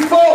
before.